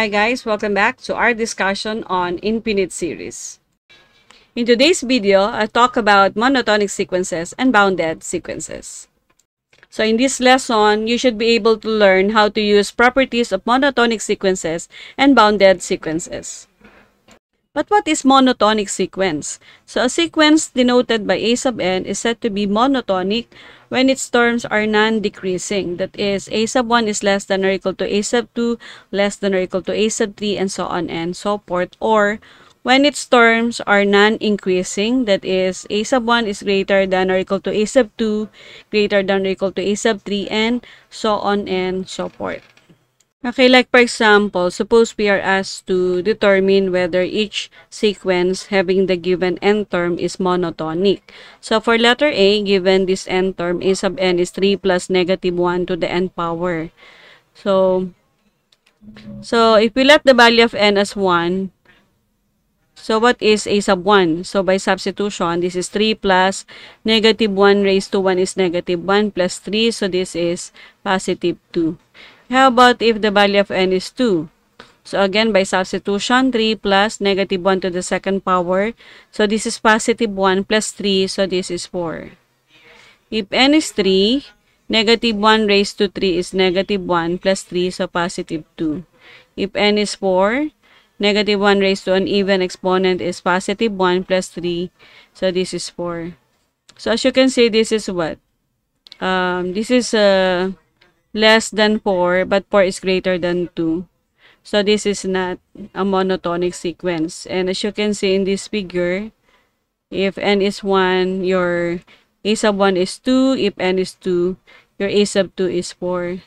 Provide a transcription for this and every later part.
Hi guys, welcome back to our discussion on infinite series. In today's video, I'll talk about monotonic sequences and bounded sequences. So in this lesson, you should be able to learn how to use properties of monotonic sequences and bounded sequences. But what is monotonic sequence? So a sequence denoted by a sub n is said to be monotonic when its terms are non-decreasing. That is, a sub 1 is less than or equal to a sub 2, less than or equal to a sub 3, and so on and so forth. Or when its terms are non-increasing, that is, a sub 1 is greater than or equal to a sub 2, greater than or equal to a sub 3, and so on and so forth. Okay, like for example, suppose we are asked to determine whether each sequence having the given n term is monotonic. So for letter A, given this n term, a sub n is 3 plus negative 1 to the n power. So, so if we let the value of n as 1, so what is a sub 1? So by substitution, this is 3 plus negative 1 raised to 1 is negative 1 plus 3. So this is positive 2. How about if the value of n is 2? So again, by substitution, 3 plus negative 1 to the second power. So this is positive 1 plus 3, so this is 4. If n is 3, negative 1 raised to 3 is negative 1 plus 3, so positive 2. If n is 4, negative 1 raised to an even exponent is positive 1 plus 3, so this is 4. So as you can see, this is what? Um, this is. Uh, less than 4, but 4 is greater than 2. So this is not a monotonic sequence. And as you can see in this figure, if n is 1, your a sub 1 is 2. If n is 2, your a sub 2 is 4.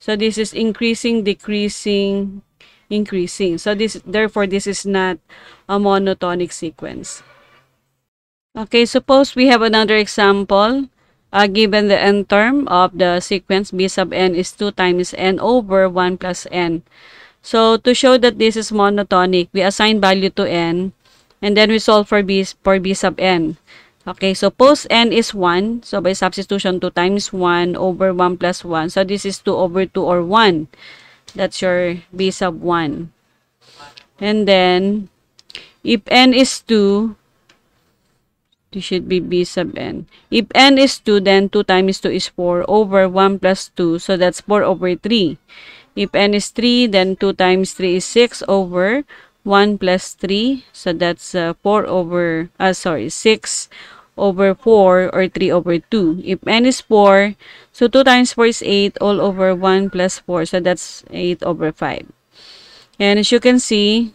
So this is increasing, decreasing, increasing. So this therefore this is not a monotonic sequence. Okay, suppose we have another example uh, given the n term of the sequence b sub n is 2 times n over 1 plus n. So to show that this is monotonic, we assign value to n and then we solve for b, for b sub n. Okay, so post n is 1. So by substitution, 2 times 1 over 1 plus 1. So this is 2 over 2 or 1. That's your b sub 1. And then, if n is 2, This should be b sub n. If n is 2, then 2 times 2 is 4 over 1 plus 2. So that's 4 over 3. If n is 3, then 2 times 3 is 6 over 1 plus 3. So that's uh, 4 over, uh, sorry, 6 over 4 or 3 over 2. If n is 4, so 2 times 4 is 8 all over 1 plus 4. So that's 8 over 5. And as you can see,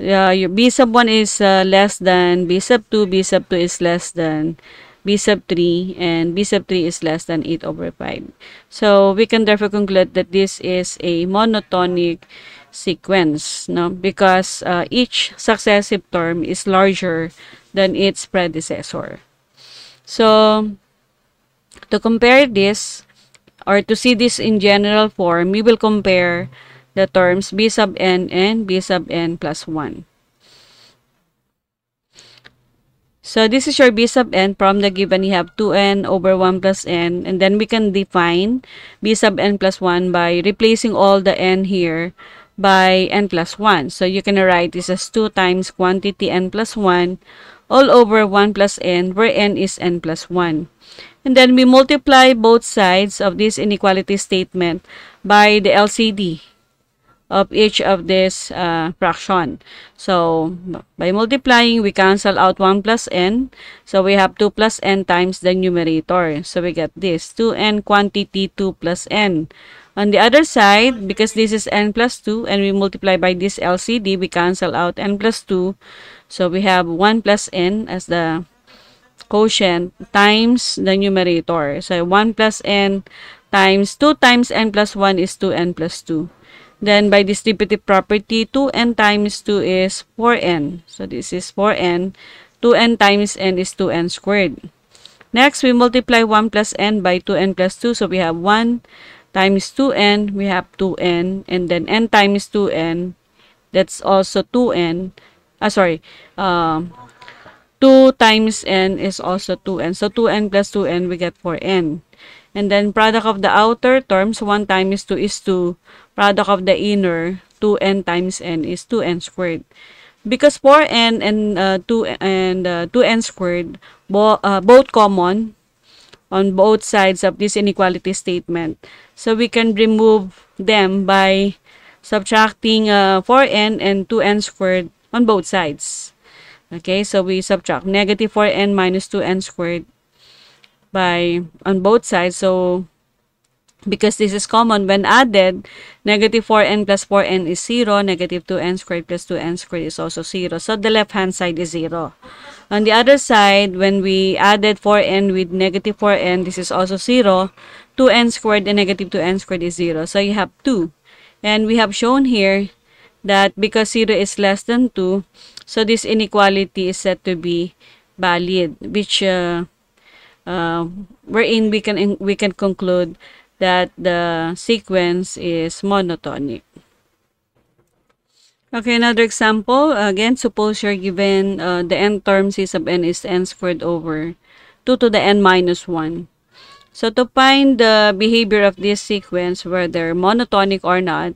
your b sub 1 is uh, less than b sub 2, b sub 2 is less than b sub 3, and b sub 3 is less than 8 over 5. So, we can therefore conclude that this is a monotonic sequence, no? because uh, each successive term is larger than its predecessor. So, to compare this, or to see this in general form, we will compare the terms b sub n and b sub n plus 1. So this is your b sub n from the given you have 2n over 1 plus n and then we can define b sub n plus 1 by replacing all the n here by n plus 1. So you can write this as 2 times quantity n plus 1 all over 1 plus n where n is n plus 1. And then we multiply both sides of this inequality statement by the LCD of each of this uh, fraction. So, by multiplying, we cancel out 1 plus n. So, we have 2 plus n times the numerator. So, we get this, 2n quantity 2 plus n. On the other side, because this is n plus 2, and we multiply by this LCD, we cancel out n plus 2. So, we have 1 plus n as the quotient times the numerator. So, 1 plus n times 2 times n plus 1 is 2n plus 2. Then by distributive property, 2n times 2 is 4n. So this is 4n. 2n times n is 2n squared. Next, we multiply 1 plus n by 2n plus 2. So we have 1 times 2n, we have 2n. And then n times 2n, that's also 2n. Ah, sorry. Um, 2 times n is also 2n. So 2n plus 2n, we get 4n. And then product of the outer terms, 1 times 2 is 2. Product of the inner, 2n times n is 2n squared. Because 4n and uh, 2 and uh, 2n squared bo uh, both common on both sides of this inequality statement. So we can remove them by subtracting uh, 4n and 2n squared on both sides. Okay, so we subtract negative 4n minus 2n squared by on both sides. So because this is common when added, negative 4n plus 4n is 0, negative 2n squared plus 2n squared is also 0. So the left hand side is 0. On the other side, when we added 4n with negative 4n, this is also 0. 2n squared and negative 2n squared is 0. So you have 2. And we have shown here that because 0 is less than 2, so this inequality is said to be valid, which uh, uh, wherein we can we can conclude that the sequence is monotonic. Okay, another example. Again, suppose you're given uh, the n term c sub n is n squared over 2 to the n minus 1. So to find the behavior of this sequence, whether monotonic or not,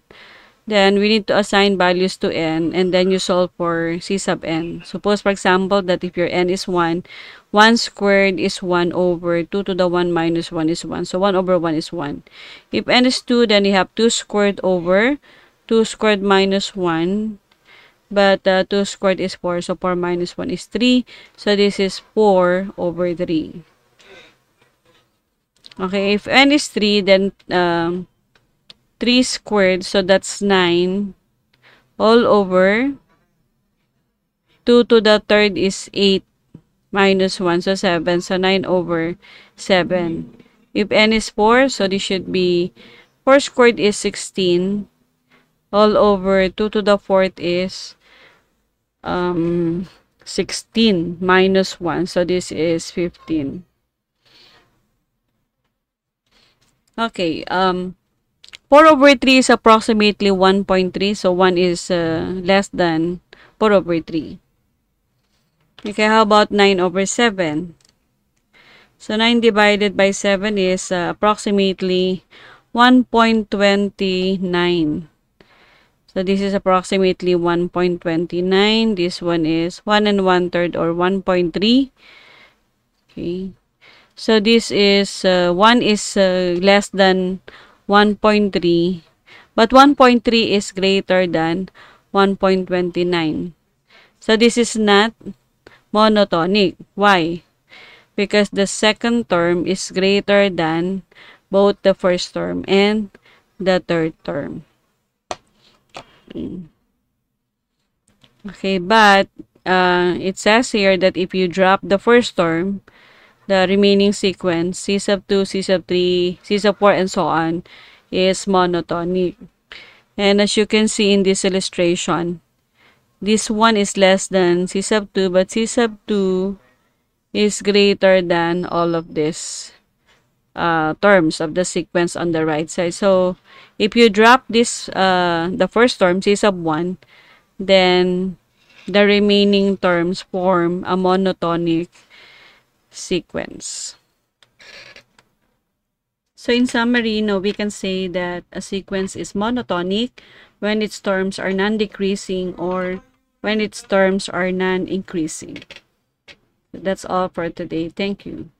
then we need to assign values to n and then you solve for c sub n. Suppose for example that if your n is 1, 1 squared is 1 over 2 to the 1 minus 1 is 1. So 1 over 1 is 1. If n is 2, then you have 2 squared over 2 squared minus 1. But uh, 2 squared is 4, so 4 minus 1 is 3. So this is 4 over 3. Okay, if n is 3, then um, 3 squared, so that's 9 all over 2 to the third is 8 minus 1, so 7. So 9 over 7. If n is 4, so this should be 4 squared is 16 all over 2 to the fourth is um, 16 minus 1. So this is 15. Okay, um, 4 over 3 is approximately 1.3. So 1 is uh, less than 4 over 3. Okay, how about 9 over 7? So 9 divided by 7 is uh, approximately 1.29. So this is approximately 1.29. This one is 1 and 1 third or 1.3. Okay. So this is, uh, 1 is uh, less than 1.3. But 1.3 is greater than 1.29. So this is not monotonic. Why? Because the second term is greater than both the first term and the third term. Okay, but uh, it says here that if you drop the first term, the remaining sequence, C sub 2, C sub 3, C sub 4, and so on, is monotonic. And as you can see in this illustration, this one is less than C sub 2, but C sub 2 is greater than all of this uh, terms of the sequence on the right side. So, if you drop this, uh, the first term, C sub 1, then the remaining terms form a monotonic sequence. So in summary, no, we can say that a sequence is monotonic when its terms are non-decreasing or when its terms are non-increasing. That's all for today. Thank you.